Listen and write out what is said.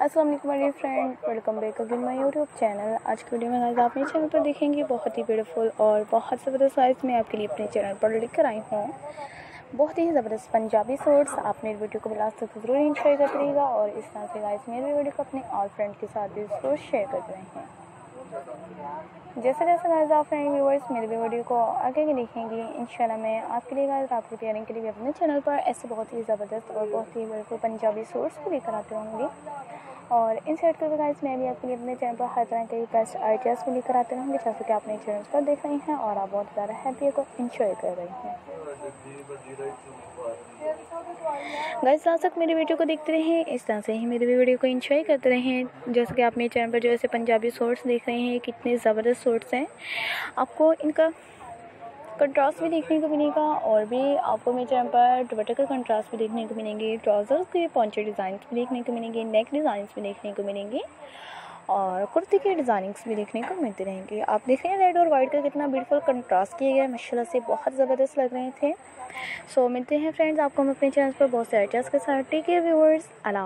असलम मेरी friend welcome back again my YouTube channel आज की वीडियो में आज आप मेरे चैनल पर देखेंगे बहुत ही ब्यूटीफुल और बहुत ज़बरदस्त साइज़ में आपके लिए अपने चैनल पर लेकर आई हूँ। बहुत ही ज़बरदस्त पंजाबी सूट्स आप मेरी वीडियो को लास्ट तक ज़रूर इंजॉय करते रहिएगा और इस तरह से गाइस मेरी वीडियो को अपने ऑल फ्रेंड के साथ भी ज़रूर शेयर कर रहे हैं जैसे जैसे आप फ्रेंड व्यूवर्स मेरे भी वीडियो को आगे के देखेंगे, इंशाल्लाह मैं आपके लिए गाइस आपको तैयारी के लिए भी अपने चैनल पर ऐसे बहुत ही ज़बरदस्त और बहुत ही बिल्कुल पंजाबी सूट्स भी लेकर आते होंगे। और इन सेट के गाइस मैं भी आपके लिए अपने चैनल पर हर तरह के बेस्ट आइडियाज़ भी लेकर आते रहेंगे जैसे कि अपने चैनल पर देख रही हैं और आप बहुत ज़्यादा हैप्पी को इन्जॉय कर रही हैं। गाइस लास्ट तक मेरे वीडियो को देखते रहें। इस तरह से ही मेरी वीडियो को इंजॉय करते रहें। जैसे कि आप मेरे चैनल पर जो ऐसे पंजाबी शॉर्ट्स देख रहे हैं, कितने ज़बरदस्त शॉर्ट्स हैं। आपको इनका कंट्रास्ट भी देखने को मिलेगा और भी आपको मेरे चैनल पर दुपट्टे का कंट्रास्ट भी देखने को मिलेंगे ट्राउज़र्स के पॉन्चे डिज़ाइन भी देखने को मिलेंगे नेक डिज़ाइन भी देखने को मिलेंगे। और कुर्ती के डिज़ाइनिंग्स भी देखने को मिलते रहेंगे। आप देख रहे हैं रेड और वाइट का कितना ब्यूटीफुल कंट्रास्ट किया गया है। माशाला से बहुत ज़बरदस्त लग रहे थे। सो मिलते हैं फ्रेंड्स आपको हम अपने चैनल पर बहुत से आइडियाज़ के साथ। टेक केयर व्यूवर्स अल्लाह